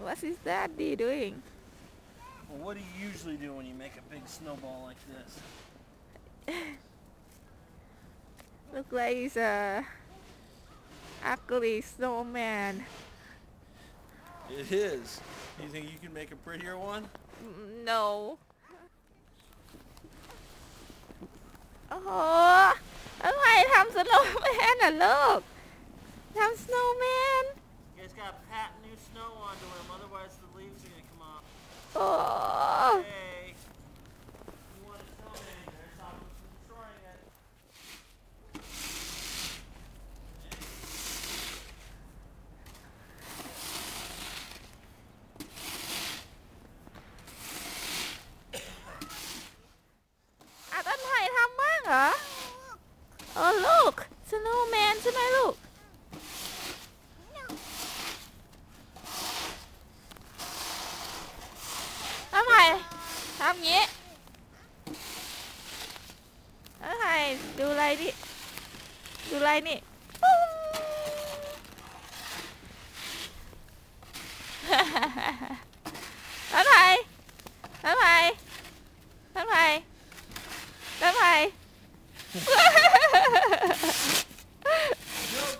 What's his daddy doing? Well, what do you usually do when you make a big snowball like this? Look like he's a ugly snowman. It is. You think you can make a prettier one? Mm, No. Oh, โอ้โหแล้วใครทำสโนว์แมนอ่ะลูกทำสโนว์แมน You guys gotta pat new snow onto him, otherwise the leaves are ทำไมดูอะไรดิดูอะไรนี่ปุ้ง ทำไมทำไมทำไมทำไม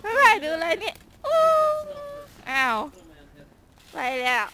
ทำไมดูอะไรนี่อู้อ้าว ไปแล้ว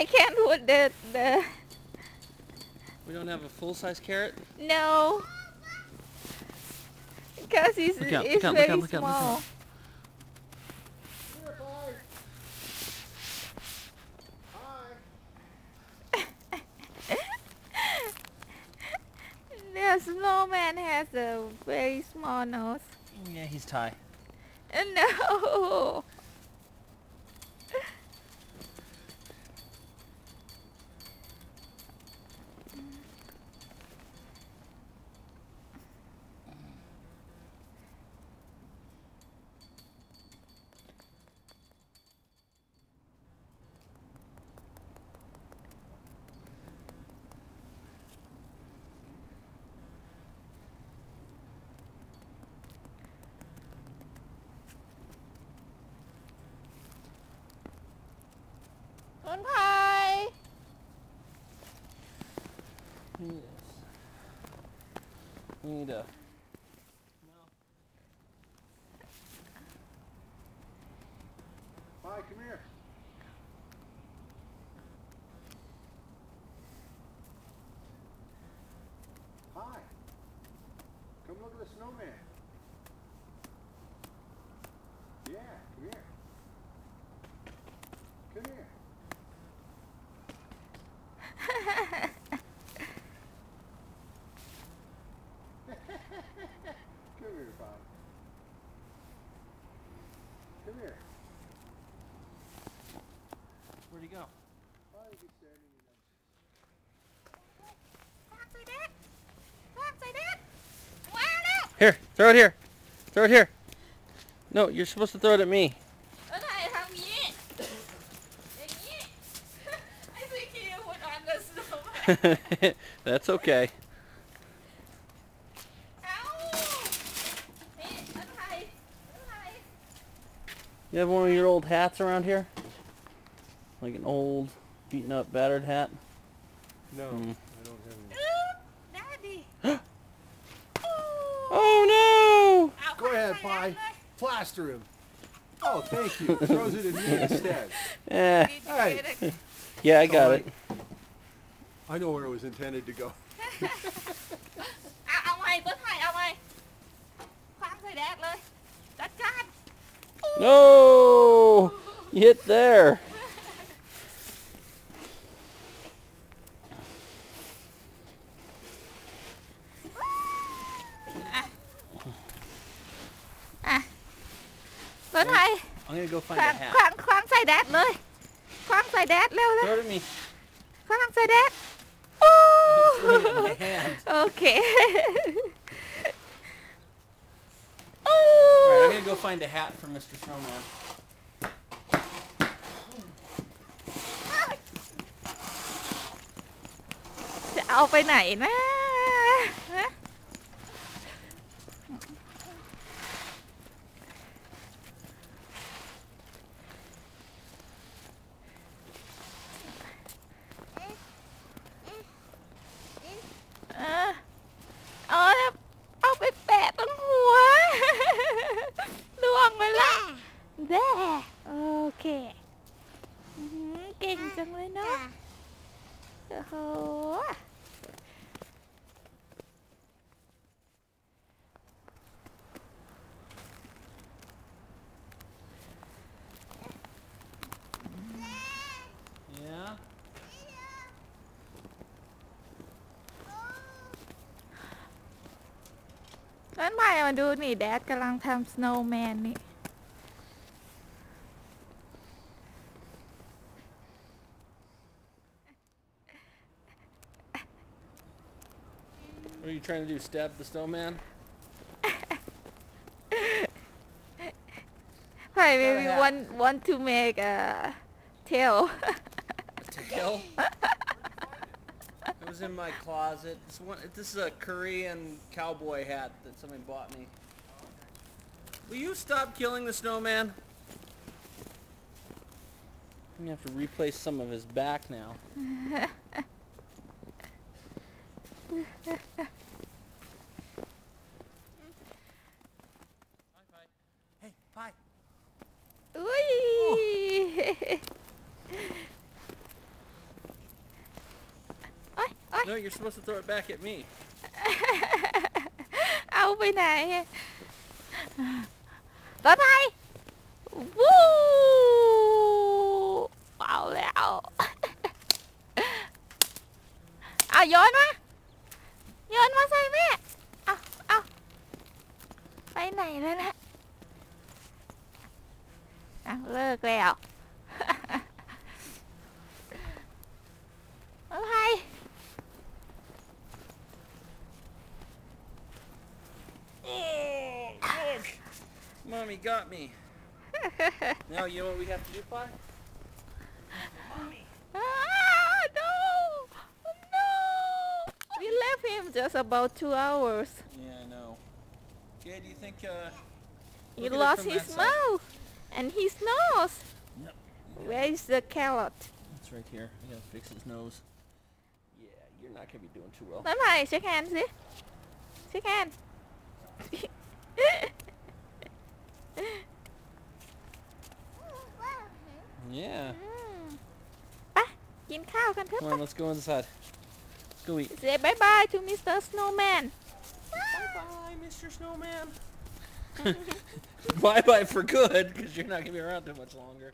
I can't put the the We don't have a full-size carrot? no because it's Look out, it's look out, very look out, small. the snowman has a very small nose. Yeah, he's Thai. No. Con Pai. Yes. We need a... Hi, come here. Hi. Come look at the snowman. Yeah, come here. Come here. come here, Bob. Come here. Where'd he go? Standing in? Here, throw it here. Throw it here. No, you're supposed to throw it at me. แล้ You have one of your old hats around here? Like an old, beaten up, battered hat? No, mm. I don't have any. Ooh, Daddy! oh no! Go ahead, Pi. Plaster him. Oh, thank you. Throws it at me instead. Yeah. Hey. Right. Yeah, I got Sorry. it. I know where it was intended to go. Out, out, out, out, out, out, out, out, out, out, out, out, out, out, out, no! You hit there. Tuấn ơi khoan, khoan, khoan say đát lên. Khoan say đát leo lên. Say đát okay gonna go find a hat for Mr. Snowman. จะเอาไปไหนนะ เคอื้อหือเก่งจังเลยเนาะโอ้โห Yeah? งั้นมามาดูนี่แดดกำลังทำสโนว์แมนนี่ What are you trying to do? Stab the snowman? ใช่ maybe Gotta have- want want to make a tail a Tail? it was in my closet. This, one, this is a Korean cowboy hat that somebody bought me. Will you stop killing the snowman? I'm gonna have to replace some of his back now. No, you're supposed to throw it back at me. เอาไปไหนต้นไม้วู้เอาแล้วเอาโยนมาโยนมาใส่แม่เอาเอาไปไหนแล้วนะเลิกแล้ว Mommy got me. now you know what we have to do, Pi? Mommy. Ah, no! No! We left him just about two hours. Yeah, I know. Yeah, do you think, uh... He lost his mouth and his nose. Yep. Where is the carrot? It's right here. I gotta fix his nose. Yeah, you're not gonna be doing too well. Let me shake hands, see? Shake hands. yeah. Mm. Come on, let's go inside. Let's go eat. Say bye-bye to Mr. Snowman. Bye-bye, Mr. Snowman. bye-bye for good, because you're not going to be around too much longer.